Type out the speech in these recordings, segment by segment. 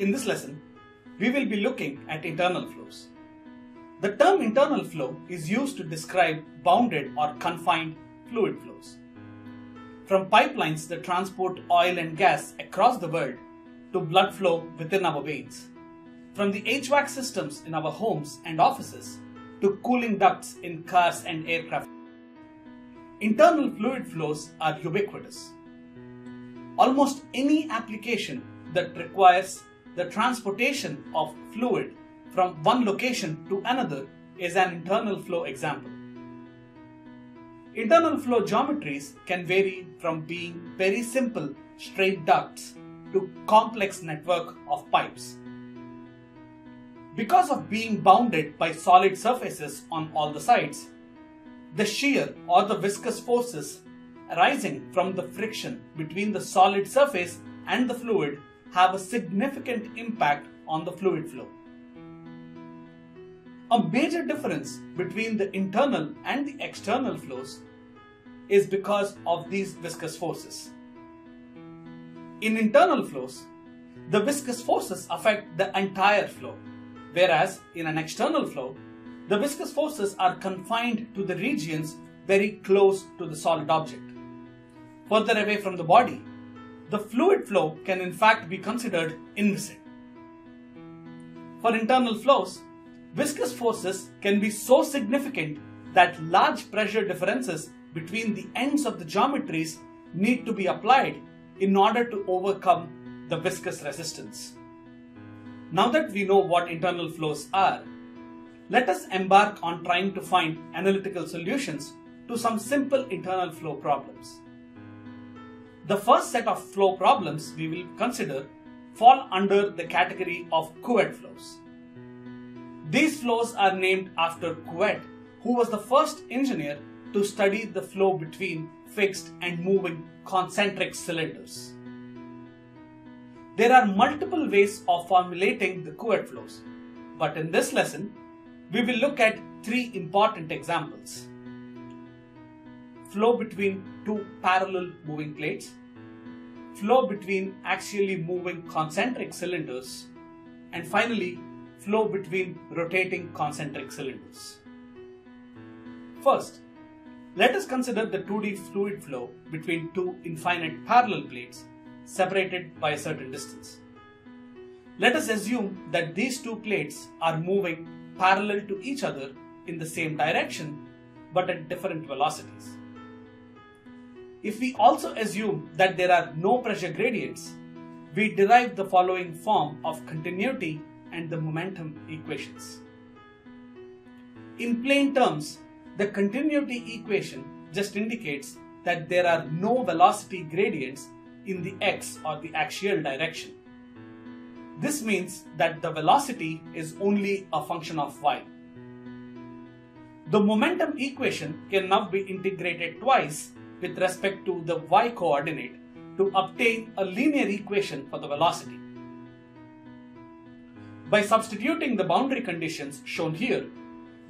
In this lesson, we will be looking at internal flows. The term internal flow is used to describe bounded or confined fluid flows. From pipelines that transport oil and gas across the world to blood flow within our veins. From the HVAC systems in our homes and offices to cooling ducts in cars and aircraft. Internal fluid flows are ubiquitous. Almost any application that requires the transportation of fluid from one location to another is an internal flow example. Internal flow geometries can vary from being very simple straight ducts to complex network of pipes. Because of being bounded by solid surfaces on all the sides, the shear or the viscous forces arising from the friction between the solid surface and the fluid have a significant impact on the fluid flow. A major difference between the internal and the external flows is because of these viscous forces. In internal flows, the viscous forces affect the entire flow, whereas in an external flow, the viscous forces are confined to the regions very close to the solid object. Further away from the body, the fluid flow can in fact be considered inviscid. For internal flows, viscous forces can be so significant that large pressure differences between the ends of the geometries need to be applied in order to overcome the viscous resistance. Now that we know what internal flows are, let us embark on trying to find analytical solutions to some simple internal flow problems. The first set of flow problems we will consider fall under the category of Couette flows. These flows are named after Couette, who was the first engineer to study the flow between fixed and moving concentric cylinders. There are multiple ways of formulating the Couette flows, but in this lesson, we will look at three important examples. Flow between two parallel moving plates, flow between axially moving concentric cylinders, and finally, flow between rotating concentric cylinders. First, let us consider the 2D fluid flow between two infinite parallel plates separated by a certain distance. Let us assume that these two plates are moving parallel to each other in the same direction but at different velocities. If we also assume that there are no pressure gradients, we derive the following form of continuity and the momentum equations. In plain terms, the continuity equation just indicates that there are no velocity gradients in the x or the axial direction. This means that the velocity is only a function of y. The momentum equation can now be integrated twice with respect to the y coordinate to obtain a linear equation for the velocity. By substituting the boundary conditions shown here,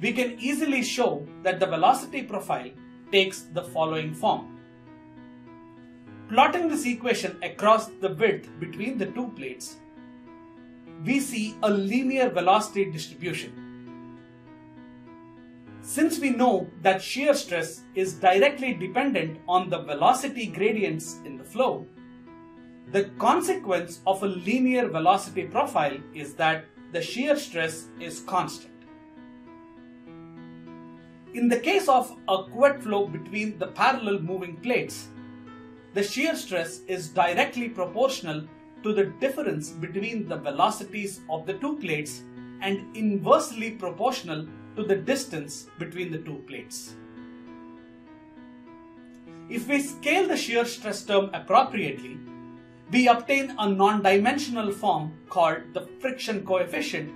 we can easily show that the velocity profile takes the following form. Plotting this equation across the width between the two plates, we see a linear velocity distribution. Since we know that shear stress is directly dependent on the velocity gradients in the flow, the consequence of a linear velocity profile is that the shear stress is constant. In the case of a Couette flow between the parallel moving plates, the shear stress is directly proportional to the difference between the velocities of the two plates and inversely proportional to the distance between the two plates. If we scale the shear stress term appropriately, we obtain a non-dimensional form called the friction coefficient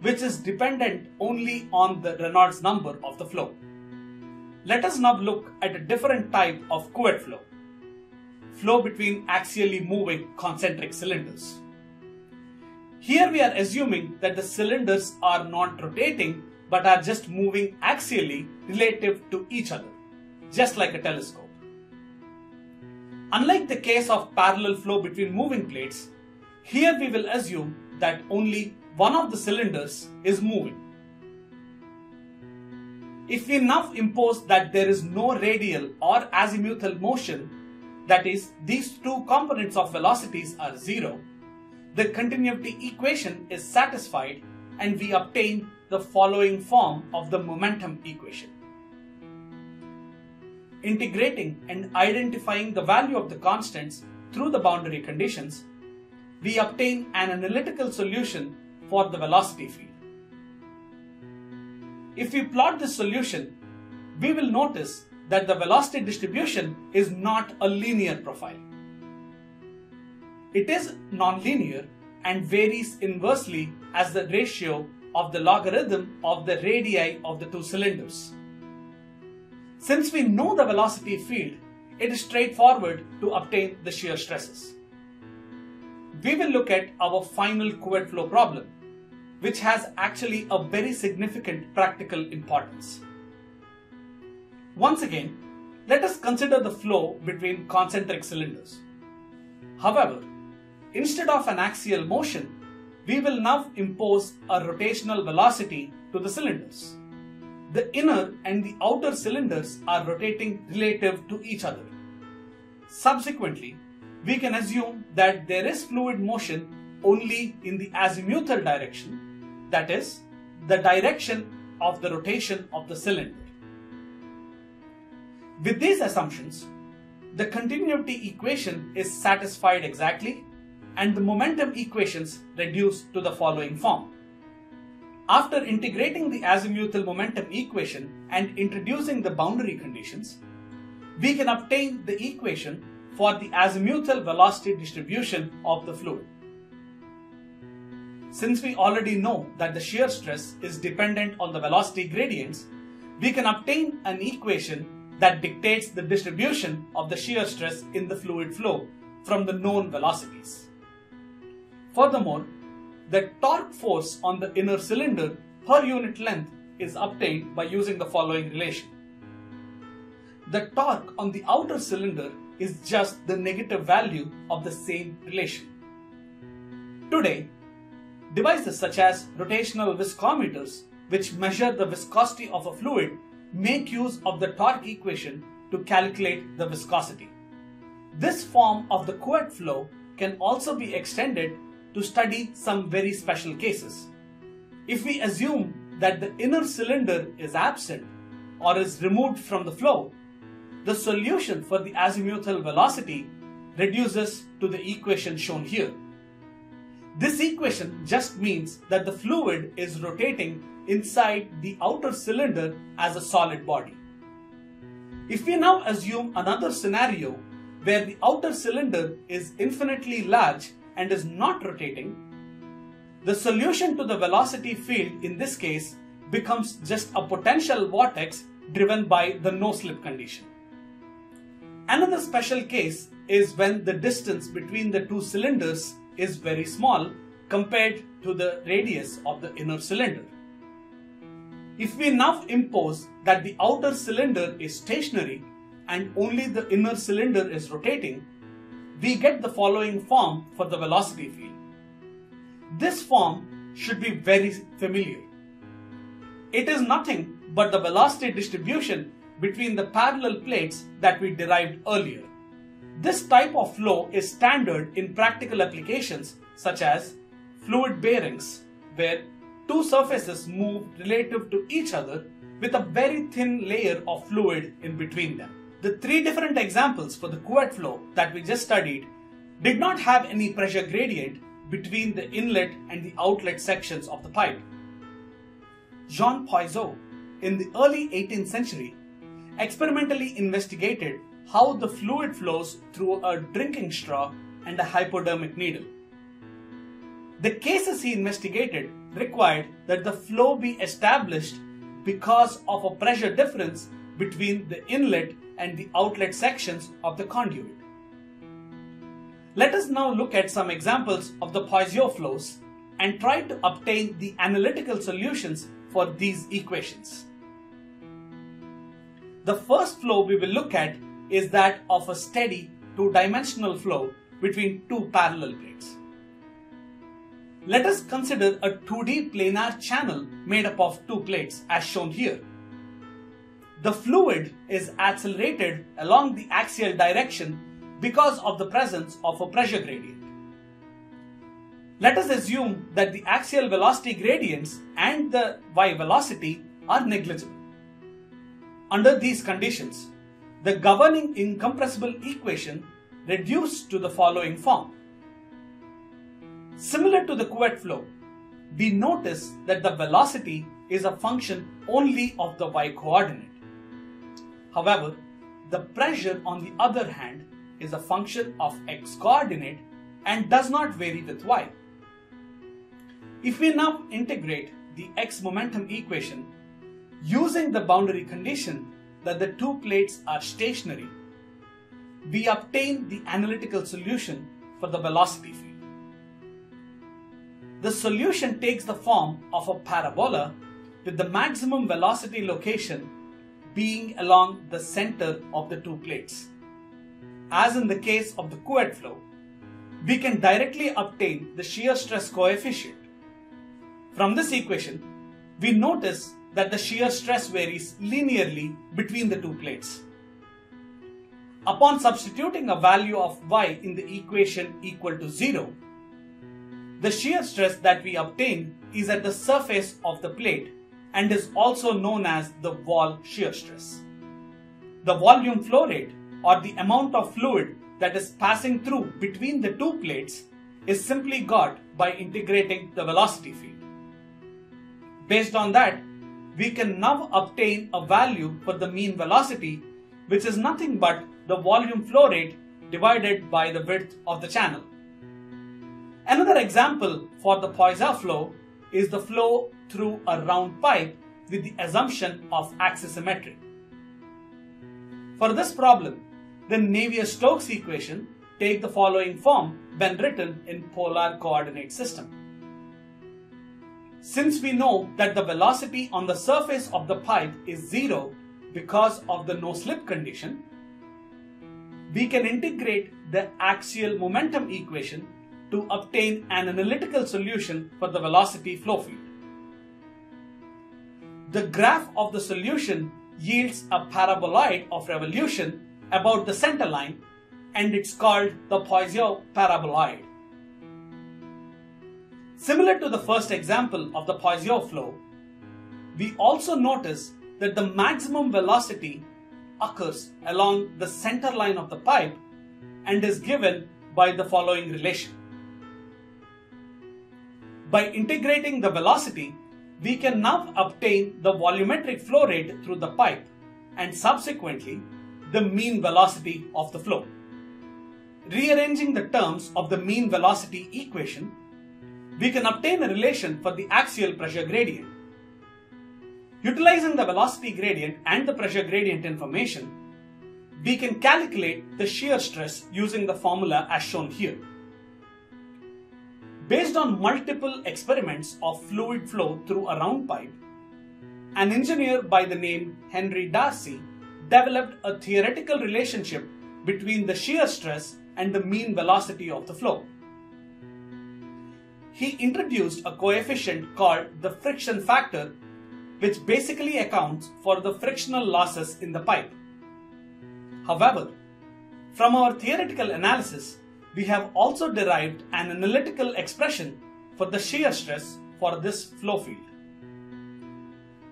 which is dependent only on the Reynolds number of the flow. Let us now look at a different type of Couette flow. Flow between axially moving concentric cylinders. Here we are assuming that the cylinders are not rotating but are just moving axially relative to each other, just like a telescope. Unlike the case of parallel flow between moving plates, here we will assume that only one of the cylinders is moving. If we now impose that there is no radial or azimuthal motion, that is, these two components of velocities are zero, the continuity equation is satisfied and we obtain the following form of the momentum equation. Integrating and identifying the value of the constants through the boundary conditions, we obtain an analytical solution for the velocity field. If we plot this solution, we will notice that the velocity distribution is not a linear profile. It is nonlinear and varies inversely as the ratio of the logarithm of the radii of the two cylinders. Since we know the velocity field, it is straightforward to obtain the shear stresses. We will look at our final Couette flow problem, which has actually a very significant practical importance. Once again, let us consider the flow between concentric cylinders. However, instead of an axial motion, we will now impose a rotational velocity to the cylinders. The inner and the outer cylinders are rotating relative to each other. Subsequently, we can assume that there is fluid motion only in the azimuthal direction, that is, the direction of the rotation of the cylinder. With these assumptions, the continuity equation is satisfied exactly and the momentum equations reduce to the following form. After integrating the azimuthal momentum equation and introducing the boundary conditions, we can obtain the equation for the azimuthal velocity distribution of the fluid. Since we already know that the shear stress is dependent on the velocity gradients, we can obtain an equation that dictates the distribution of the shear stress in the fluid flow from the known velocities. Furthermore, the torque force on the inner cylinder per unit length is obtained by using the following relation. The torque on the outer cylinder is just the negative value of the same relation. Today, devices such as rotational viscometers, which measure the viscosity of a fluid, make use of the torque equation to calculate the viscosity. This form of the Couette flow can also be extended to study some very special cases. If we assume that the inner cylinder is absent or is removed from the flow, the solution for the azimuthal velocity reduces to the equation shown here. This equation just means that the fluid is rotating inside the outer cylinder as a solid body. If we now assume another scenario where the outer cylinder is infinitely large and is not rotating, the solution to the velocity field in this case becomes just a potential vortex driven by the no slip condition. Another special case is when the distance between the two cylinders is very small compared to the radius of the inner cylinder. If we now impose that the outer cylinder is stationary and only the inner cylinder is rotating, we get the following form for the velocity field. This form should be very familiar. It is nothing but the velocity distribution between the parallel plates that we derived earlier. This type of flow is standard in practical applications such as fluid bearings, where two surfaces move relative to each other with a very thin layer of fluid in between them. The three different examples for the Couette flow that we just studied did not have any pressure gradient between the inlet and the outlet sections of the pipe. Jean Poiseuille, in the early 18th century, experimentally investigated how the fluid flows through a drinking straw and a hypodermic needle. The cases he investigated required that the flow be established because of a pressure difference between the inlet and the outlet sections of the conduit. Let us now look at some examples of the Poiseuille flows and try to obtain the analytical solutions for these equations. The first flow we will look at is that of a steady two-dimensional flow between two parallel plates. Let us consider a 2D planar channel made up of two plates as shown here. The fluid is accelerated along the axial direction because of the presence of a pressure gradient. Let us assume that the axial velocity gradients and the y velocity are negligible. Under these conditions, the governing incompressible equation reduced to the following form. Similar to the Couette flow, we notice that the velocity is a function only of the y coordinate. However, the pressure on the other hand is a function of x coordinate and does not vary with y. If we now integrate the x momentum equation using the boundary condition that the two plates are stationary, we obtain the analytical solution for the velocity field. The solution takes the form of a parabola with the maximum velocity location being along the center of the two plates. As in the case of the Couette flow, we can directly obtain the shear stress coefficient. From this equation, we notice that the shear stress varies linearly between the two plates. Upon substituting a value of y in the equation equal to 0, the shear stress that we obtain is at the surface of the plate and is also known as the wall shear stress. The volume flow rate or the amount of fluid that is passing through between the two plates is simply got by integrating the velocity field. Based on that, we can now obtain a value for the mean velocity which is nothing but the volume flow rate divided by the width of the channel. Another example for the Poiseuille flow is the flow through a round pipe with the assumption of axis symmetry. For this problem, the Navier-Stokes equation take the following form when written in polar coordinate system. Since we know that the velocity on the surface of the pipe is zero because of the no slip condition, we can integrate the axial momentum equation to obtain an analytical solution for the velocity flow field. The graph of the solution yields a paraboloid of revolution about the center line and it's called the Poiseuille paraboloid. Similar to the first example of the Poiseuille flow, we also notice that the maximum velocity occurs along the center line of the pipe and is given by the following relation. By integrating the velocity, we can now obtain the volumetric flow rate through the pipe and subsequently the mean velocity of the flow. Rearranging the terms of the mean velocity equation, we can obtain a relation for the axial pressure gradient. Utilizing the velocity gradient and the pressure gradient information, we can calculate the shear stress using the formula as shown here. Based on multiple experiments of fluid flow through a round pipe, an engineer by the name Henry Darcy developed a theoretical relationship between the shear stress and the mean velocity of the flow. He introduced a coefficient called the friction factor, which basically accounts for the frictional losses in the pipe. However, from our theoretical analysis, we have also derived an analytical expression for the shear stress for this flow field.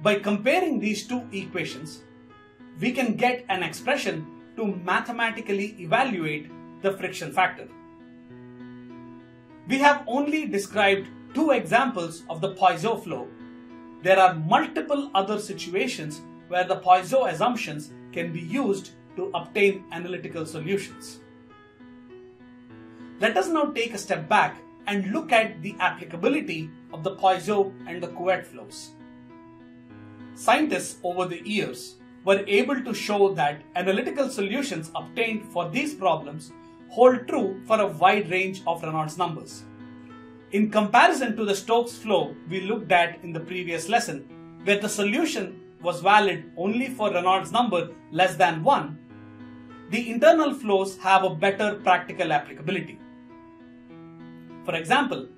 By comparing these two equations, we can get an expression to mathematically evaluate the friction factor. We have only described two examples of the Poiseuille flow. There are multiple other situations where the Poiseuille assumptions can be used to obtain analytical solutions. Let us now take a step back and look at the applicability of the Poiseuille and the Couette flows. Scientists over the years were able to show that analytical solutions obtained for these problems hold true for a wide range of Reynolds numbers. In comparison to the Stokes flow we looked at in the previous lesson, where the solution was valid only for Reynolds number less than 1, the internal flows have a better practical applicability. For example,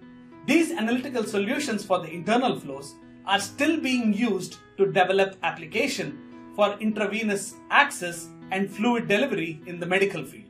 These analytical solutions for the internal flows are still being used to develop application for intravenous access and fluid delivery in the medical field.